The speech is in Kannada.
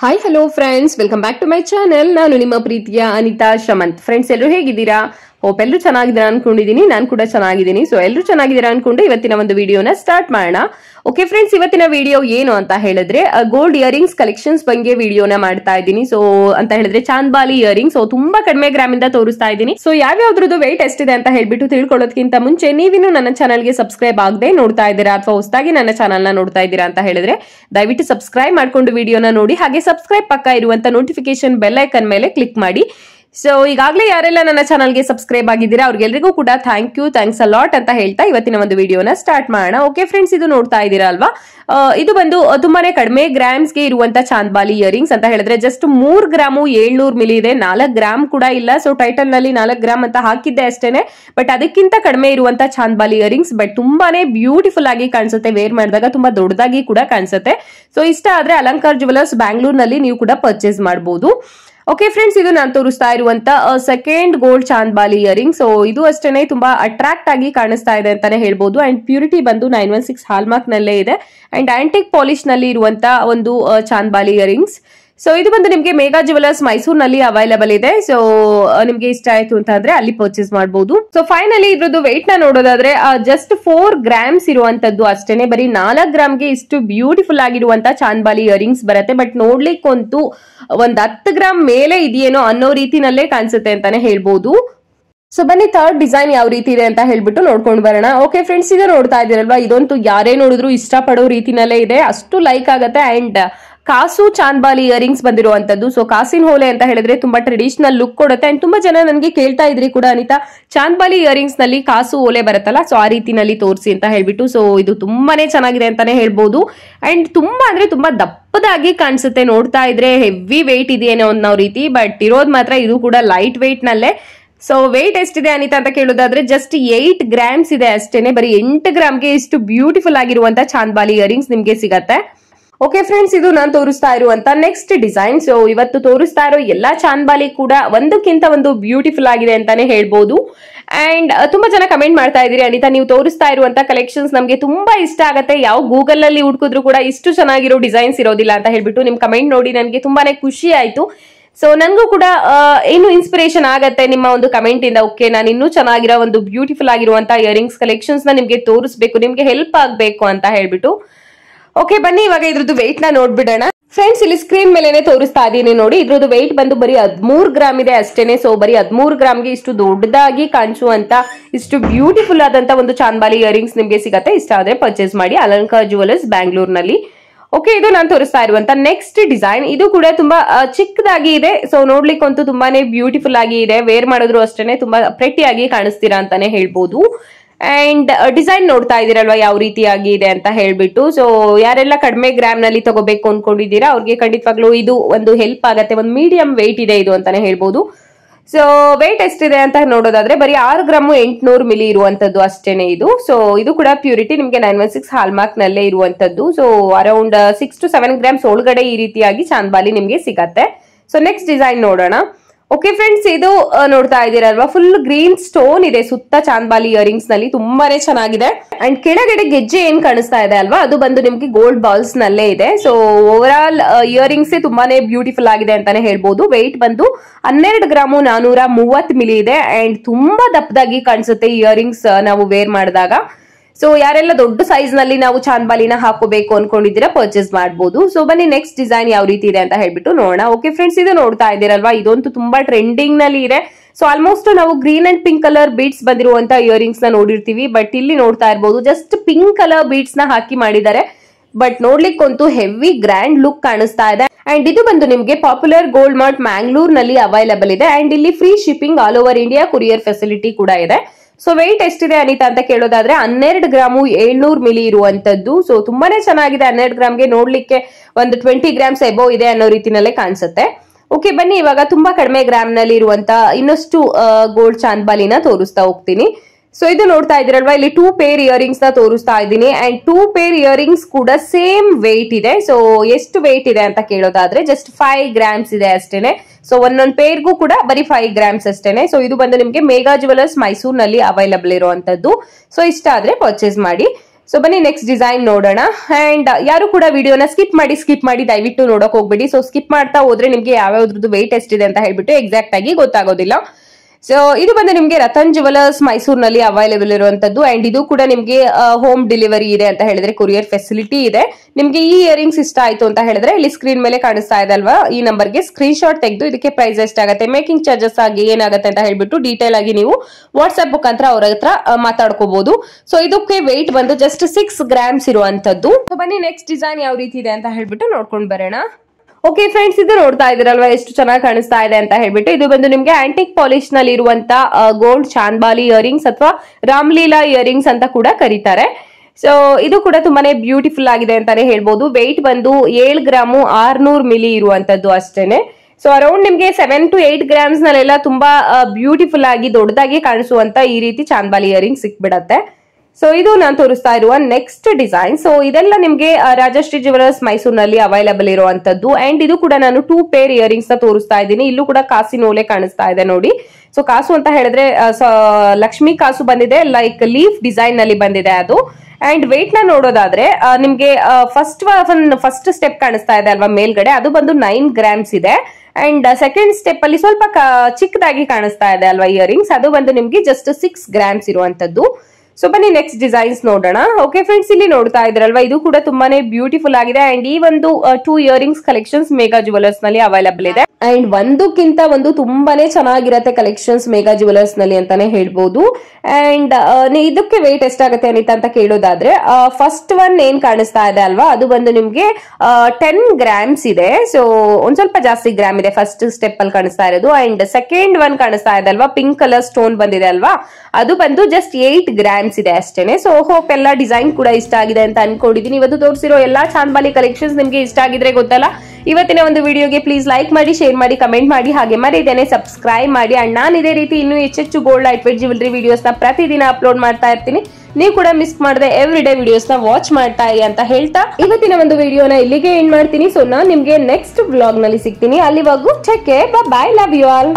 Hi hello friends welcome back to my channel ನಾನು ನಿಮ್ಮ ಪ್ರೀತಿಯ ಅನಿತಾ ಶಮಂತ್ ಫ್ರೆಂಡ್ಸ್ ಎಲ್ಲರೂ ಹೇಗಿದ್ದೀರಾ? ಹೋಪ್ ಎಲ್ಲರೂ ಚೆನ್ನಾಗಿದ್ದೀರಾ ಅನ್ಕೊಂಡಿದ್ದೀನಿ ನಾನು ಕೂಡ ಚೆನ್ನಾಗಿದ್ದೀನಿ ಸೊ ಎಲ್ಲರೂ ಚೆನ್ನಾಗಿದ್ದೀರಾ ಅನ್ಕೊಂಡು ಇವತ್ತಿನ ಒಂದು ವಿಡಿಯೋನ ಸ್ಟಾರ್ಟ್ ಮಾಡೋಣ. ಓಕೆ ಫ್ರೆಂಡ್ಸ್ ಇವತ್ತಿನ ವಿಡಿಯೋ ಏನು ಅಂತ ಹೇಳಿದ್ರೆ ಗೋಲ್ಡ್ ಇಯರಿಂಗ್ಸ್ ಕಲೆಕ್ಷನ್ಸ್ ಬಗ್ಗೆ ವಿಡಿಯೋನ ಮಾಡ್ತಾ ಇದ್ದೀನಿ. ಸೊ ಅಂತ ಹೇಳಿದ್ರೆ ಚಾಂದ್ಬಾಲಿ ಇಯರಿಂಗ್ಸ್ ಸೊ ತುಂಬಾ ಕಡಿಮೆ ಗ್ರಾಮ್ ಇಂದ ತೋರಿಸ್ತಾ ಇದ್ದೀನಿ. ಸೊ ಯಾವ್ಯಾವ್ದ್ರದ್ದು ವೆಯ್ಟ್ ಎಷ್ಟಿದೆ ಅಂತ ಹೇಳ್ಬಿಟ್ಟು ತಿಳ್ಕೊಳ್ಳೋದಕ್ಕಿಂತ ಮುಂಚೆ ನೀವಿನ್ನು ನನ್ನ ಚಾನಲ್ಗೆ ಸಬ್ಸ್ಕ್ರೈಬ್ ಆಗದೆ ನೋಡ್ತಾ ಇದ್ದೀರಾ ಅಥವಾ ಹೊಸದಾಗಿ ನನ್ನ ಚಾನಲ್ನ ನೋಡ್ತಾ ಇದ್ದೀರಾ ಅಂತ ಹೇಳಿದ್ರೆ, ದಯವಿಟ್ಟು ಸಬ್ಸ್ಕ್ರೈಬ್ ಮಾಡ್ಕೊಂಡು ವಿಡಿಯೋನ ನೋಡಿ, ಹಾಗೆ ಸಬ್ಸ್ಕ್ರೈಬ್ ಪಕ್ಕ ಇರುವಂತ ನೋಟಿಫಿಕೇಶನ್ ಬೆಲ್ ಐಕನ್ ಮೇಲೆ ಕ್ಲಿಕ್ ಮಾಡಿ. ಸೊ ಈಗಾಗಲೇ ಯಾರೆಲ್ಲ ನನ್ನ ಚಾನಲ್ಗೆ ಸಬ್ಸ್ಕ್ರೈಬ್ ಆಗಿದ್ದೀರಾ ಅವ್ರಿಗೆಲ್ಲರಿಗೂ ಕೂಡ thank you thanks a lot ಅಂತ ಹೇಳ್ತಾ ಇವತ್ತಿನ ಒಂದು ವಿಡಿಯೋನ ಸ್ಟಾರ್ಟ್ ಮಾಡೋಣ. ಓಕೆ ಫ್ರೆಂಡ್ಸ್ ಇದು ನೋಡ್ತಾ ಇದ್ದೀರಾ ಅಲ್ವಾ? ಇದು ಬಂದು ತುಂಬಾನೇ ಕಡಿಮೆ ಗ್ರಾಮ್ಸ್ಗೆ ಇರುವಂತ ಚಾಂದ್ಬಾಲಿ ಇಯರಿಂಗ್ಸ್ ಅಂತ ಹೇಳಿದ್ರೆ ಜಸ್ಟ್ ಮೂರ್ ಗ್ರಾಮು ಏಳ್ನೂರು ಮಿಲಿ ಇದೆ. ನಾಲ್ಕು ಗ್ರಾಮ್ ಕೂಡ ಇಲ್ಲ. ಸೊ ಟೈಟಲ್ನಲ್ಲಿ ನಾಲ್ಕು ಗ್ರಾಮ್ ಅಂತ ಹಾಕಿದ್ದೆ ಅಷ್ಟೇನೆ. ಬಟ್ ಅದಕ್ಕಿಂತ ಕಡಿಮೆ ಇರುವಂತ ಚಾಂದ್ಬಾಲಿ ಇಯರಿಂಗ್ಸ್ ಬಟ್ ತುಂಬಾನೇ ಬ್ಯೂಟಿಫುಲ್ ಆಗಿ ಕಾಣಿಸುತ್ತೆ. ವೇರ್ ಮಾಡಿದಾಗ ತುಂಬಾ ದೊಡ್ಡದಾಗಿ ಕೂಡ ಕಾಣಿಸುತ್ತೆ. ಸೊ ಇಷ್ಟ ಆದ್ರೆ ಅಲಂಕಾರ್ ಜುವೆಲರ್ಸ್ ಬ್ಯಾಂಗ್ಳೂರ್ನಲ್ಲಿ ನೀವು ಕೂಡ ಪರ್ಚೇಸ್ ಮಾಡಬಹುದು ಓಕೆ ಫ್ರೆಂಡ್ಸ್ ಇದು ನಾನು ತೋರಿಸ್ತಾ ಇರುವಂತ second gold chandbali earring so ಇದು ಅಷ್ಟೇನೆ ತುಂಬಾ ಅಟ್ರಾಕ್ಟ್ ಆಗಿ ಕಾಣಿಸ್ತಾ ಇದೆ ಅಂತಾನೆ ಹೇಳ್ಬಹುದು ಅಂಡ್ ಪ್ಯೂರಿಟಿ ಬಂದು ನೈನ್ ಒನ್ ಸಿಕ್ಸ್ ಹಾಲ್ಮಾರ್ಕ್ ನಲ್ಲೇ ಇದೆ. ಅಂಡ್ ಆಂಟಿಕ್ ಪಾಲಿಶ್ನಲ್ಲಿ ಇರುವಂತ ಒಂದು ಚಾಂದ್ ಬಾಲಿ ಇಯರಿಂಗ್ಸ್ ಸೊ ಇದು ಬಂದು ನಿಮಗೆ ಮೇಘಾ ಜುವೆಲರ್ಸ್ ಮೈಸೂರಿನಲ್ಲಿ ಅವೈಲಬಲ್ ಇದೆ. ಸೊ ನಿಮ್ಗೆ ಇಷ್ಟ ಆಯ್ತು ಅಂತ ಅಂದ್ರೆ ಅಲ್ಲಿ ಪರ್ಚೇಸ್ ಮಾಡಬಹುದು ಸೊ ಫೈನಲಿ ಇದ್ರದ್ದು ವೆಯ್ಟ್ನ ನೋಡೋದಾದ್ರೆ ಜಸ್ಟ್ ಫೋರ್ ಗ್ರಾಮ್ಸ್ ಇರುವಂತದ್ದು ಅಷ್ಟೇನೆ. ಬರೀ ನಾಲ್ಕು ಗ್ರಾಮ್ಗೆ ಇಷ್ಟು ಬ್ಯೂಟಿಫುಲ್ ಆಗಿರುವಂತ ಚಾಂದ್ಬಾಲಿ ಇಯರಿಂಗ್ಸ್ ಬರುತ್ತೆ. ಬಟ್ ನೋಡ್ಲಿಕ್ಕಂತೂ ಒಂದ್ ಹತ್ತು ಗ್ರಾಮ್ ಮೇಲೆ ಇದೆಯೇನೋ ಅನ್ನೋ ರೀತಿನಲ್ಲೇ ಕಾಣಿಸುತ್ತೆ ಅಂತಾನೆ ಹೇಳ್ಬಹುದು ಸೊ ಬನ್ನಿ ಥರ್ಡ್ ಡಿಸೈನ್ ಯಾವ ರೀತಿ ಇದೆ ಅಂತ ಹೇಳ್ಬಿಟ್ಟು ನೋಡ್ಕೊಂಡು ಬರೋಣ. ಓಕೆ ಫ್ರೆಂಡ್ಸ್ ಈಗ ನೋಡ್ತಾ ಇದ್ದೀರಲ್ವಾ? ಇದಂತೂ ಯಾರೇ ನೋಡಿದ್ರು ಇಷ್ಟಪಡೋ ರೀತಿನಲ್ಲೇ ಇದೆ. ಅಷ್ಟು ಲೈಕ್ ಆಗುತ್ತೆ. ಅಂಡ್ ಕಾಸು ಚಾಂದ್ಬಾಲಿ ಇಯರಿಂಗ್ಸ್ ಬಂದಿರುವಂತದ್ದು. ಸೊ ಕಾಸಿನ ಹೋಲೆ ಅಂತ ಹೇಳಿದ್ರೆ ತುಂಬಾ ಟ್ರೆಡಿಷನಲ್ ಲುಕ್ ಕೊಡುತ್ತೆ. ಅಂಡ್ ತುಂಬಾ ಜನ ನನಗೆ ಕೇಳ್ತಾ ಇದ್ರಿ ಕೂಡ, ಅನಿತಾ. ಚಾಂದ್ಬಾಲಿ ಇಯರಿಂಗ್ಸ್ನಲ್ಲಿ ಕಾಸು ಓಲೆ ಬರುತ್ತಲ್ಲ? ಸೊ ಆ ರೀತಿನಲ್ಲಿ ತೋರಿಸಿ ಅಂತ ಹೇಳ್ಬಿಟ್ಟು ಸೊ ಇದು ತುಂಬಾನೇ ಚೆನ್ನಾಗಿದೆ ಅಂತಾನೆ ಹೇಳ್ಬೋದು. ಅಂಡ್ ತುಂಬಾ ಅಂದ್ರೆ ತುಂಬಾ ದಪ್ಪದಾಗಿ ಕಾಣಿಸುತ್ತೆ. ನೋಡ್ತಾ ಇದ್ರೆ ಹೆವಿ ವೆಯ್ಟ್ ಇದೆಯೇನೋ ಅನ್ನೋ ರೀತಿ ಬಟ್ ಇರೋದು ಮಾತ್ರ ಇದು ಕೂಡ ಲೈಟ್ ವೆಯ್ಟ್ ನಲ್ಲೇ. ಸೊ ವೆಯ್ಟ್ ಎಷ್ಟಿದೆ, ಅನಿತಾ ಅಂತ ಕೇಳೋದಾದ್ರೆ ಜಸ್ಟ್ ಏಟ್ ಗ್ರಾಮ್ಸ್ ಇದೆ ಅಷ್ಟೇನೆ. ಬರೀ ಎಂಟು ಗ್ರಾಮ್ಗೆ ಇಷ್ಟು ಬ್ಯೂಟಿಫುಲ್ ಆಗಿರುವಂತ ಚಾಂದ್ಬಾಲಿ ಇಯರಿಂಗ್ಸ್ ನಿಮ್ಗೆ ಸಿಗತ್ತೆ. ಓಕೆ ಫ್ರೆಂಡ್ಸ್ ಇದು ನಾನು ತೋರಿಸ್ತಾ ಇರುವಂತ ನೆಕ್ಸ್ಟ್ ಡಿಸೈನ್ ಸೊ ಇವತ್ತು ತೋರಿಸ್ತಾ ಇರೋ ಎಲ್ಲಾ ಚಾನ್ಬಾಲಿ ಕೂಡ ಒಂದಕ್ಕಿಂತ ಒಂದು ಬ್ಯೂಟಿಫುಲ್ ಆಗಿದೆ ಅಂತಾನೆ ಹೇಳ್ಬೋದು. ಅಂಡ್ ತುಂಬಾ ಜನ ಕಮೆಂಟ್ ಮಾಡ್ತಾ ಇದೀರಿ ಅನಿತಾ, ನೀವು ತೋರಿಸ್ತಾ ಇರುವಂತ ಕಲೆಕ್ಷನ್ಸ್ ನಮಗೆ ತುಂಬಾ ಇಷ್ಟ ಆಗುತ್ತೆ. ಯಾವ ಗೂಗಲ್ ಅಲ್ಲಿ ಹುಡುಕಿದ್ರು ಕೂಡ ಇಷ್ಟು ಚೆನ್ನಾಗಿರೋ ಡಿಸೈನ್ಸ್ ಇರೋದಿಲ್ಲ ಅಂತ ಹೇಳ್ಬಿಟ್ಟು ನಿಮ್ ಕಮೆಂಟ್ ನೋಡಿ ನನಗೆ ತುಂಬಾನೇ ಖುಷಿ ಆಯ್ತು. ಸೊ ನನಗೂ ಕೂಡ ಏನು ಇನ್ಸ್ಪಿರೇಷನ್ ಆಗತ್ತೆ ನಿಮ್ಮ ಒಂದು ಕಮೆಂಟ್ ಇಂದ. ಓಕೆ ನಾನು ಇನ್ನೂ ಚೆನ್ನಾಗಿರೋ ಒಂದು ಬ್ಯೂಟಿಫುಲ್ ಆಗಿರುವಂತ ಇಯರಿಂಗ್ಸ್ ಕಲೆಕ್ಷನ್ಸ್ನ ನಿಮ್ಗೆ ತೋರಿಸ್ಬೇಕು, ನಿಮ್ಗೆ ಹೆಲ್ಪ್ ಆಗ್ಬೇಕು ಅಂತ ಹೇಳ್ಬಿಟ್ಟು. ಓಕೆ ಬನ್ನಿ, ಇವಾಗ ಇದ್ರದ್ದು ವೆಯ್ಟ್ನ ನೋಡ್ಬಿಡೋಣ. ಫ್ರೆಂಡ್ಸ್ ಇಲ್ಲಿ ಸ್ಕ್ರೀನ್ ಮೇಲೆನೆ ತೋರಿಸ್ತಾ ಇದೀನಿ ನೋಡಿ. ಇದ್ರದ್ದು ವೆಯ್ಟ್ ಬಂದು ಬರೀ ಹದ್ಮೂರ್ ಗ್ರಾಮ್ ಇದೆ ಅಷ್ಟೇನೆ. ಸೊ ಬರೀ ಹದ್ಮೂರ್ ಗ್ರಾಮ್ಗೆ ಇಷ್ಟು ದೊಡ್ಡದಾಗಿ ಕಾಣಿಸುವಂತ, ಇಷ್ಟು ಬ್ಯೂಟಿಫುಲ್ ಆದಂತ ಒಂದು ಚಾಂದ್ಬಾಲಿ ಇಯರಿಂಗ್ಸ್ ನಿಮ್ಗೆ ಸಿಗತ್ತೆ. ಇಷ್ಟ ಆದ್ರೆ ಪರ್ಚೇಸ್ ಮಾಡಿ. ಅಲಂಕಾರ್ ಜುವೆಲರ್ಸ್ ಬ್ಯಾಂಗ್ಳೂರ್ನಲ್ಲಿ. ಓಕೆ ಇದು ನಾನು ತೋರಿಸ್ತಾ ಇರುವಂತ ನೆಕ್ಸ್ಟ್ ಡಿಸೈನ್ ಇದು ಕೂಡ ತುಂಬಾ ಚಿಕ್ಕದಾಗಿ ಇದೆ. ಸೊ ನೋಡ್ಲಿಕ್ಕಂತೂ ತುಂಬಾನೇ ಬ್ಯೂಟಿಫುಲ್ ಆಗಿ ಇದೆ. ವೇರ್ ಮಾಡಿದ್ರು ಅಷ್ಟೇನೆ ತುಂಬಾ ಪ್ರೆಟಿ ಆಗಿ ಕಾಣಿಸ್ತೀರಾ ಅಂತಾನೆ ಹೇಳ್ಬೋದು. ಅಂಡ್ ಡಿಸೈನ್ ನೋಡ್ತಾ ಇದೀರಲ್ವಾ ಯಾವ ರೀತಿಯಾಗಿ ಇದೆ ಅಂತ ಹೇಳ್ಬಿಟ್ಟು. ಸೊ ಯಾರೆಲ್ಲ ಕಡಿಮೆ ಗ್ರಾಮ್ನಲ್ಲಿ ತಗೋಬೇಕು ಅನ್ಕೊಂಡಿದ್ದೀರಾ, ಅವ್ರಿಗೆ ಖಂಡಿತವಾಗ್ಲೂ ಇದು ಒಂದು ಹೆಲ್ಪ್ ಆಗತ್ತೆ. ಒಂದು ಮೀಡಿಯಂ ವೆಯ್ಟ್ ಇದೆ ಇದು ಅಂತಾನೆ ಹೇಳ್ಬೋದು. ಸೊ ವೆಯ್ಟ್ ಎಷ್ಟಿದೆ ಅಂತ ನೋಡೋದಾದ್ರೆ, ಬರೀ ಆರು ಗ್ರಾಮು ಎಂಟುನೂರು ಮಿಲಿ ಇರುವಂತದ್ದು ಅಷ್ಟೇನೆ ಇದು. ಸೊ ಇದು ಕೂಡ ಪ್ಯೂರಿಟಿ ನಿಮಗೆ ನೈನ್ ಒನ್ ಸಿಕ್ಸ್ ಹಾಲ್ಮಾರ್ಕ್ ನಲ್ಲೇ ಇರುವಂತದ್ದು so around six to seven grams ಒಳಗಡೆ ಈ ರೀತಿಯಾಗಿ ಚಾಂದ್ಬಾಲಿ ನಿಮಗೆ ಸಿಗತ್ತೆ. ಸೊ ನೆಕ್ಸ್ಟ್ ಡಿಸೈನ್ ನೋಡೋಣ. ಓಕೆ ಫ್ರೆಂಡ್ಸ್ ಇದು ನೋಡ್ತಾ ಇದ್ದೀರಲ್ವಾ? ಫುಲ್ ಗ್ರೀನ್ ಸ್ಟೋನ್ ಇದೆ, ಸುತ್ತ ಚಾಂದ್ಬಾಲಿ ಇಯರಿಂಗ್ಸ್ನಲ್ಲಿ. ತುಂಬಾನೇ ಚೆನ್ನಾಗಿದೆ. ಅಂಡ್ ಕೆಳಗಡೆ ಗೆಜ್ಜೆ ಏನ್ ಕಾಣಿಸ್ತಾ ಇದೆ ಅಲ್ವಾ? ಅದು ಬಂದು ನಿಮ್ಗೆ ಗೋಲ್ಡ್ ಬಾಲ್ಸ್ ನಲ್ಲೇ ಇದೆ. ಸೊ ಓವರ್ ಆಲ್ ಇಯರಿಂಗ್ಸ್ ತುಂಬಾನೇ ಬ್ಯೂಟಿಫುಲ್ ಆಗಿದೆ ಅಂತಾನೆ ಹೇಳ್ಬಹುದು ವೆಯ್ಟ್ ಬಂದು ಹನ್ನೆರಡು ಗ್ರಾಮು ನಾನೂರ ಮೂವತ್ ಮಿಲಿ ಇದೆ. ಅಂಡ್ ತುಂಬಾ ದಪ್ಪದಾಗಿ ಕಾಣಿಸುತ್ತೆ ಇಯರಿಂಗ್ಸ್ ನಾವು ವೇರ್ ಮಾಡಿದಾಗ. ಸೊ ಯಾರೆಲ್ಲ ದೊಡ್ಡ ಸೈಜ್ನಲ್ಲಿ ನಾವು ಚಾನ್ಬಾಲಿನ ಹಾಕೋಬೇಕು ಅನ್ಕೊಂಡಿದ್ದೀರಾ ಪರ್ಚೇಸ್ ಮಾಡಬಹುದು ಸೊ ಬನ್ನಿ ನೆಕ್ಸ್ಟ್ ಡಿಸೈನ್ ಯಾವ ರೀತಿ ಇದೆ ಅಂತ ಹೇಳ್ಬಿಟ್ಟು ನೋಡೋಣ. ಓಕೆ ಫ್ರೆಂಡ್ಸ್ ಇದು ನೋಡ್ತಾ ಇದ್ದೀರಲ್ವಾ? ಇದಂತೂ ತುಂಬಾ ಟ್ರೆಂಡಿಂಗ್ನಲ್ಲಿ ಇದೆ. ಸೊ ಆಲ್ಮೋಸ್ಟ್ ನಾವು green and pink colour beads ಬಂದಿರುವಂತ ಇಯರಿಂಗ್ಸ್ನ ನೋಡಿರ್ತೀವಿ. ಬಟ್ ಇಲ್ಲಿ ನೋಡ್ತಾ ಇರಬಹುದು ಜಸ್ಟ್ ಪಿಂಕ್ ಕಲರ್ ಬೀಡ್ಸ್ನ ಹಾಕಿ ಮಾಡಿದ್ದಾರೆ. ಬಟ್ ನೋಡ್ಲಿಕ್ಕಂತೂ ಹೆವಿ ಗ್ರ್ಯಾಂಡ್ ಲುಕ್ ಕಾಣಿಸ್ತಾ ಇದೆ. ಅಂಡ್ ಇದು ಬಂದು ನಿಮಗೆ ಪಾಪ್ಯುಲರ್ ಗೋಲ್ಡ್ ಮಾರ್ಟ್ ಮ್ಯಾಂಗ್ಳೂರ್ನಲ್ಲಿ ಅವೈಲಬಲ್ ಇದೆ. ಅಂಡ್ ಇಲ್ಲಿ free shipping all over India courier facility ಕೂಡ ಇದೆ. ಸೊ ವೆಯ್ಟ್ ಎಷ್ಟಿದೆ ಅನಿತಾ ಅಂತ ಕೇಳೋದಾದ್ರೆ ಹನ್ನೆರಡು ಗ್ರಾಮು ಏಳ್ನೂರು ಮಿಲಿ ಇರುವಂತದ್ದು. ಸೊ ತುಂಬಾನೇ ಚೆನ್ನಾಗಿದೆ ಹನ್ನೆರಡು ಗ್ರಾಮ್ಗೆ ನೋಡ್ಲಿಕ್ಕೆ ಒಂದು ಟ್ವೆಂಟಿ ಗ್ರಾಮ್ಸ್ ಎಬೋ ಇದೆ ಅನ್ನೋ ರೀತಿನಲ್ಲೇ ಕಾಣಿಸುತ್ತೆ. ಓಕೆ ಬನ್ನಿ, ಇವಾಗ ತುಂಬಾ ಕಡಿಮೆ ಗ್ರಾಮ್ನಲ್ಲಿ ಇರುವಂತ ಇನ್ನಷ್ಟು ಗೋಲ್ಡ್ ಚಾಂದ್ಬಾಲಿನ ತೋರಿಸ್ತಾ ಹೋಗ್ತೀನಿ. ಸೊ ಇದು ನೋಡ್ತಾ ಇದ್ದೀರಲ್ವಾ? ಇಲ್ಲಿ ಟೂ ಪೇರ್ ಇಯರಿಂಗ್ಸ್ನ ತೋರಿಸ್ತಾ ಇದ್ದೀನಿ. ಅಂಡ್ ಟೂ ಪೇರ್ ಇಯರಿಂಗ್ಸ್ ಕೂಡ ಸೇಮ್ ವೆಯ್ಟ್ ಇದೆ. ಸೊ ಎಷ್ಟು ವೆಯ್ಟ್ ಇದೆ ಅಂತ ಕೇಳೋದಾದ್ರೆ ಜಸ್ಟ್ ಫೈವ್ ಗ್ರಾಮ್ಸ್ ಇದೆ ಅಷ್ಟೇನೆ. ಸೊ ಒಂದೊಂದು ಪೇರ್ಗೂ ಕೂಡ ಬರೀ ಫೈವ್ ಗ್ರಾಮ್ಸ್ ಅಷ್ಟೇನೆ. ಸೊ ಇದು ಬಂದು ನಿಮಗೆ ಮೇಗಾ ಜುವೆಲರ್ಸ್ ಮೈಸೂರಿನಲ್ಲಿ ಅವೈಲಬಲ್ ಇರುವಂತದ್ದು ಸೊ ಇಷ್ಟ ಆದ್ರೆ ಪರ್ಚೇಸ್ ಮಾಡಿ. ಸೊ ಬನ್ನಿ ನೆಕ್ಸ್ಟ್ ಡಿಸೈನ್ ನೋಡೋಣ. ಅಂಡ್ ಯಾರು ಕೂಡ ವಿಡಿಯೋನ ಸ್ಕಿಪ್ ಮಾಡಿ ಸ್ಕಿಪ್ ಮಾಡಿ ದಯವಿಟ್ಟು ನೋಡಕ್ ಹೋಗ್ಬೇಡಿ. ಸೊ ಸ್ಕಿಪ್ ಮಾಡ್ತಾ ಹೋದ್ರೆ ನಿಮ್ಗೆ ಯಾವ್ಯಾವ್ದ್ರದ್ದು ವೆಯ್ಟ್ ಎಷ್ಟಿದೆ ಅಂತ ಹೇಳ್ಬಿಟ್ಟು ಎಕ್ಸಾಕ್ಟ್ ಆಗಿ ಗೊತ್ತಾಗೋದಿಲ್ಲ. ಸೊ ಇದು ಬಂದು ನಿಮಗೆ ರತನ್ ಜುವೆಲರ್ಸ್ ಮೈಸೂರಿನಲ್ಲಿ ಅವೈಲೇಬಲ್ ಇರುವಂತದ್ದು ಅಂಡ್ ಇದು ಕೂಡ ನಿಮಗೆ ಹೋಮ್ ಡೆಲಿವರಿ ಇದೆ ಅಂತ ಹೇಳಿದ್ರೆ ಕೊರಿಯರ್ ಫೆಸಿಲಿಟಿ ಇದೆ. ನಿಮಗೆ ಈ ಇಯರಿಂಗ್ಸ್ ಇಷ್ಟ ಆಯ್ತು ಅಂತ ಹೇಳಿದ್ರೆ ಇಲ್ಲಿ ಸ್ಕ್ರೀನ್ ಮೇಲೆ ಕಾಣಿಸ್ತಾ ಇದೆ ಅಲ್ವಾ? ಈ ನಂಬರ್ಗೆ ಸ್ಕ್ರೀನ್ ಶಾಟ್ ತೆಗೆದು ಇದಕ್ಕೆ ಪ್ರೈಸ್ ಎಷ್ಟಾಗುತ್ತೆ ಮೇಕಿಂಗ್ ಚಾರ್ಜಸ್ ಆಗಿ ಏನಾಗುತ್ತೆ ಅಂತ ಹೇಳ್ಬಿಟ್ಟು ಡೀಟೇಲ್ ಆಗಿ ನೀವು ವಾಟ್ಸ್ಆಪ್ ಮುಖಾಂತರ ಅವ್ರ ಹತ್ರ ಮಾತಾಡ್ಕೋಬಹುದು ಸೊ ಇದಕ್ಕೆ ವೆಯ್ಟ್ ಬಂದು ಜಸ್ಟ್ ಸಿಕ್ಸ್ ಗ್ರಾಮ್ಸ್ ಇರುವಂತದ್ದು. ಬನ್ನಿ ನೆಕ್ಸ್ಟ್ ಡಿಸೈನ್ ಯಾವ ರೀತಿ ಇದೆ ಅಂತ ಹೇಳ್ಬಿಟ್ಟು ನೋಡ್ಕೊಂಡು ಬರೋಣ. ಓಕೆ ಫ್ರೆಂಡ್ಸ್ ಇದು ನೋಡ್ತಾ ಇದೀರಲ್ವಾ ಎಷ್ಟು ಚೆನ್ನಾಗಿ ಕಾಣಿಸ್ತಾ ಇದೆ ಅಂತ ಹೇಳ್ಬಿಟ್ಟು. ಇದು ಬಂದು ನಿಮ್ಗೆ ಆಂಟಿಕ್ ಪಾಲಿಶ್ನಲ್ಲಿ ಇರುವಂತ ಗೋಲ್ಡ್ ಚಾಂದ್ಬಾಲಿ ಇಯರಿಂಗ್ಸ್ ಅಥವಾ ರಾಮ್ಲೀಲಾ ಇಯರಿಂಗ್ಸ್ ಅಂತ ಕೂಡ ಕರೀತಾರೆ. ಸೊ ಇದು ಕೂಡ ತುಂಬಾನೇ ಬ್ಯೂಟಿಫುಲ್ ಆಗಿದೆ ಅಂತಾನೆ ಹೇಳ್ಬೋದು. ವೆಯ್ಟ್ ಬಂದು ಏಳು ಗ್ರಾಮು ಆರ್ನೂರು ಮಿಲಿ ಇರುವಂತದ್ದು ಅಷ್ಟೇನೆ. ಸೊ ಅರೌಂಡ್ ನಿಮ್ಗೆ ಸೆವೆನ್ ಟು ಏಟ್ ಗ್ರಾಮ್ಸ್ ನಲ್ಲೆಲ್ಲ ತುಂಬಾ ಬ್ಯೂಟಿಫುಲ್ ಆಗಿ ದೊಡ್ಡದಾಗಿ ಕಾಣಿಸುವಂತ ಈ ರೀತಿ ಚಾಂದ್ಬಾಲಿ ಇಯರಿಂಗ್ ಸಿಕ್ಬಿಡತ್ತೆ. ಸೊ ಇದು ನಾನು ತೋರಿಸ್ತಾ ಇರುವ ನೆಕ್ಸ್ಟ್ ಡಿಸೈನ್ ಸೊ ಇದೆಲ್ಲ ನಿಮ್ಗೆ ರಾಜಶ್ರೀ ಜುವೆಲರ್ಸ್ ಮೈಸೂರಿನಲ್ಲಿ ಅವೈಲೇಬಲ್ ಇರುವಂತದ್ದು. ಅಂಡ್ ಇದು ಕೂಡ ನಾನು ಟೂ ಪೇರ್ ಇಯರಿಂಗ್ಸ್ನ ತೋರಿಸ್ತಾ ಇದ್ದೀನಿ. ಇಲ್ಲೂ ಕೂಡ ಕಾಸಿನ ಓಲೆ ಕಾಣಿಸ್ತಾ ಇದೆ ನೋಡಿ. ಸೊ ಕಾಸು ಅಂತ ಹೇಳಿದ್ರೆ ಲಕ್ಷ್ಮಿ ಕಾಸು ಬಂದಿದೆ ಲೈಕ್ ಲೀಫ್ ಡಿಸೈನ್ನಲ್ಲಿ ಬಂದಿದೆ ಅದು. ಅಂಡ್ ವೇಟ್ನ ನೋಡೋದಾದ್ರೆ ನಿಮ್ಗೆ ಫಸ್ಟ್ ಫಸ್ಟ್ ಸ್ಟೆಪ್ ಕಾಣಿಸ್ತಾ ಇದೆ ಅಲ್ವಾ ಮೇಲ್ಗಡೆ? ಅದು ಬಂದು ನೈನ್ ಗ್ರಾಮ್ಸ್ ಇದೆ. ಅಂಡ್ ಸೆಕೆಂಡ್ ಸ್ಟೆಪ್ ಅಲ್ಲಿ ಸ್ವಲ್ಪ ಚಿಕ್ಕದಾಗಿ ಕಾಣಿಸ್ತಾ ಇದೆ ಅಲ್ವಾ ಇಯರಿಂಗ್ಸ್ ಅದು ಬಂದು ನಿಮ್ಗೆ ಜಸ್ಟ್ ಸಿಕ್ಸ್ ಗ್ರಾಮ್ಸ್ ಇರುವಂತದ್ದು. ಸೊ ಬನ್ನಿ ನೆಕ್ಸ್ಟ್ ಡಿಸೈನ್ಸ್ ನೋಡೋಣ. ಓಕೆ ಫ್ರೆಂಡ್ಸ್ ಇಲ್ಲಿ ನೋಡ್ತಾ ಇದ್ರಲ್ವಾ? ಇದು ಕೂಡ ತುಂಬಾನೇ ಬ್ಯೂಟಿಫುಲ್ ಆಗಿದೆ. ಅಂಡ್ ಈ ಒಂದು ಟೂ ಇಯರಿಂಗ್ಸ್ ಕಲೆಕ್ಷನ್ಸ್ ಮೇಘಾ ಜುವೆಲರ್ಸ್ನಲ್ಲಿ ಅವೈಲಬಲ್ ಇದೆ. ಅಂಡ್ ಒಂದಕ್ಕಿಂತ ಒಂದು ತುಂಬಾನೇ ಚೆನ್ನಾಗಿರತ್ತೆ ಕಲೆಕ್ಷನ್ಸ್ ಮೇಗಾ ಜುವೆಲರ್ಸ್ನಲ್ಲಿ ಅಂತಾನೆ ಹೇಳ್ಬೋದು. ಅಂಡ್ ಇದಕ್ಕೆ ವೇಟ್ ಎಷ್ಟಾಗುತ್ತೆ ಅನಿತಾ ಅಂತ ಕೇಳೋದಾದ್ರೆ ಫಸ್ಟ್ ಒನ್ ಏನ್ ಕಾಣಿಸ್ತಾ ಇದೆ ಅಲ್ವಾ? ಅದು ಬಂದು ನಿಮ್ಗೆ ಟೆನ್ ಗ್ರಾಮ್ಸ್ ಇದೆ. ಸೊ ಒಂದ್ ಸ್ವಲ್ಪ ಜಾಸ್ತಿ ಗ್ರಾಮ್ ಇದೆ ಫಸ್ಟ್ ಸ್ಟೆಪ್ ಅಲ್ಲಿ ಕಾಣಿಸ್ತಾ ಇರೋದು. ಅಂಡ್ ಸೆಕೆಂಡ್ ಒನ್ ಕಾಣಿಸ್ತಾ ಇದೆ ಅಲ್ವಾ? ಪಿಂಕ್ ಕಲರ್ ಸ್ಟೋನ್ ಬಂದಿದೆ ಅಲ್ವಾ? ಅದು ಬಂದು ಜಸ್ಟ್ ಏಟ್ ಗ್ರಾಮ್ಸ್ ಇದೆ ಅಷ್ಟೇನೆ. ಸೊ ಹೋಪ್ ಎಲ್ಲ ಡಿಸೈನ್ ಕೂಡ ಇಷ್ಟ ಆಗಿದೆ ಅಂತ ಅನ್ಕೊಂಡಿದೀನಿ. ಇವತ್ತು ತೋರಿಸಿರೋ ಎಲ್ಲಾ ಚಾಂದ್ಬಾಲಿ ಕಲೆಕ್ಷನ್ಸ್ ನಿಮ್ಗೆ ಇಷ್ಟ ಆಗಿದ್ರೆ ಗೊತ್ತಲ್ಲ? ಇವತ್ತಿನ ಒಂದು ವಿಡಿಯೋಗೆ ಪ್ಲೀಸ್ ಲೈಕ್ ಮಾಡಿ ಶೇರ್ ಮಾಡಿ ಕಮೆಂಟ್ ಮಾಡಿ, ಹಾಗೆ ಮರಿದೇನೆ ಸಬ್ಸ್ಕ್ರೈಬ್ ಮಾಡಿ. ಅಂಡ್ ನಾನು ಇದೇ ರೀತಿ ಇನ್ನೂ ಹೆಚ್ಚೆಚ್ಚು ಗೋಲ್ಡ್ ಲೈಟ್ ವೇಟ್ ಜ್ಯುವೆಲ್ರಿ ವಿಡಿಯೋಸ್ನ ಪ್ರತಿದಿನ ಅಪ್ಲೋಡ್ ಮಾಡ್ತಾ ಇರ್ತೀನಿ. ನೀವು ಕೂಡ ಮಿಸ್ ಮಾಡದೆ ಎವ್ರಿ ಡೇ ವಿಡಿಯೋಸ್ ವಾಚ್ ಮಾಡ್ತಾ ಇರಿ ಅಂತ ಹೇಳ್ತಾ ಇವತ್ತಿನ ಒಂದು ವಿಡಿಯೋನ ಇಲ್ಲಿಗೆ ಎಂಡ್ ಮಾಡ್ತೀನಿ. ಸೊ ನಾನು ನಿಮ್ಗೆ ನೆಕ್ಸ್ಟ್ ಬ್ಲಾಗ್ನಲ್ಲಿ ಸಿಗ್ತೀನಿ. ಅಲ್ಲಿವರೆಗೂ check bye love you all